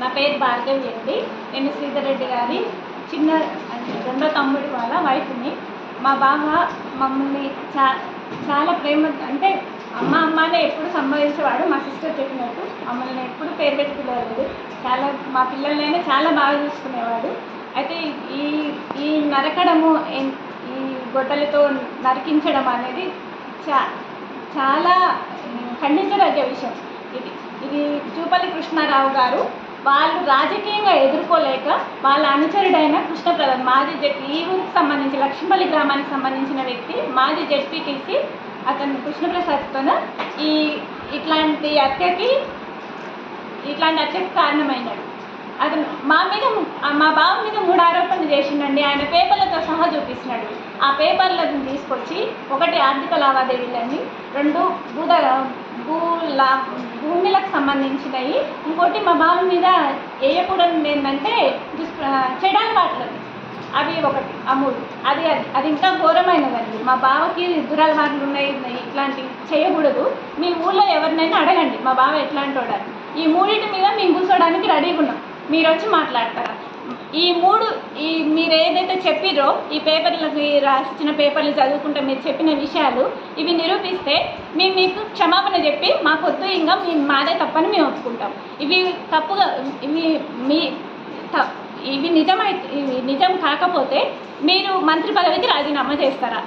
నా పేరు భార్గవి అండి. నేను సీతారెడ్డి గారి చిన్న అంటే రెండో తమ్ముడి వాళ్ళ వైఫ్ని మా బావ మమ్మల్ని చా చాలా ప్రేమ అంటే అమ్మ అమ్మనే ఎప్పుడు సంబోధించేవాడు. మా సిస్టర్ చెప్పినట్టు మమ్మల్ని ఎప్పుడు పేరు పెట్టుకునేవాడు చాలా మా పిల్లలైనా చాలా బాగా చూసుకునేవాడు. అయితే ఈ ఈ నరకడము ఈ గొడ్డలతో నరికించడం అనేది చా చాలా ఖండించదగ్గ విషయం. ఇది ఇది చూపల్లి కృష్ణారావు గారు వాళ్ళు రాజకీయంగా ఎదుర్కోలేక వాళ్ళ అనుచరుడైన కృష్ణప్రసాద్ మాజీ జడ్పీ ఈ ఊరికి సంబంధించి లక్ష్మపల్లి గ్రామానికి సంబంధించిన వ్యక్తి మాజీ జడ్పీటీసీ అతను కృష్ణప్రసాద్తో ఈ ఇట్లాంటి హత్యకి ఇట్లాంటి హత్యకు కారణమైనాడు. అతను మా మీద మా బావ మీద మూడు ఆరోపణలు చేసిండండి. ఆయన పేపర్లతో సహా చూపిస్తున్నాడు. ఆ పేపర్లను తీసుకొచ్చి ఒకటి ఆర్థిక లావాదేవీలన్నీ రెండు భూద భూ లా భూములకు సంబంధించినవి. ఇంకోటి మా బావ మీద వేయకూడదు ఏంటంటే దుష్ప్ర చెడాల వాటిలని అవి. ఒకటి అమూడు అది అది అది ఇంకా ఘోరమైనదండి. మా బావకి దురలవాట్లు ఉన్నాయి ఉన్నాయి, ఇట్లాంటివి చేయకూడదు. మీ ఊళ్ళో ఎవరినైనా అడగండి మా బావ ఎట్లాంటి వాడని ఈ మూడింటి మీద మేము కూర్చోడానికి రెడీగా ఉన్నాం. మీరు వచ్చి మాట్లాడతారా? ఈ మూడు ఈ మీరు ఏదైతే చెప్పిరో ఈ పేపర్లకి రాసిన పేపర్లు చదువుకుంటే మీరు చెప్పిన విషయాలు ఇవి నిరూపిస్తే మేము మీకు క్షమాపణ చెప్పి మాకొద్దు ఇంకా మీ మాదే తప్పని మేము ఒప్పుకుంటాం. ఇవి తప్పుగా ఇవి మీ త- ఇవి నిజమై ఇవి నిజం కాకపోతే మీరు మంత్రి పదవికి రాజీనామా చేస్తారా?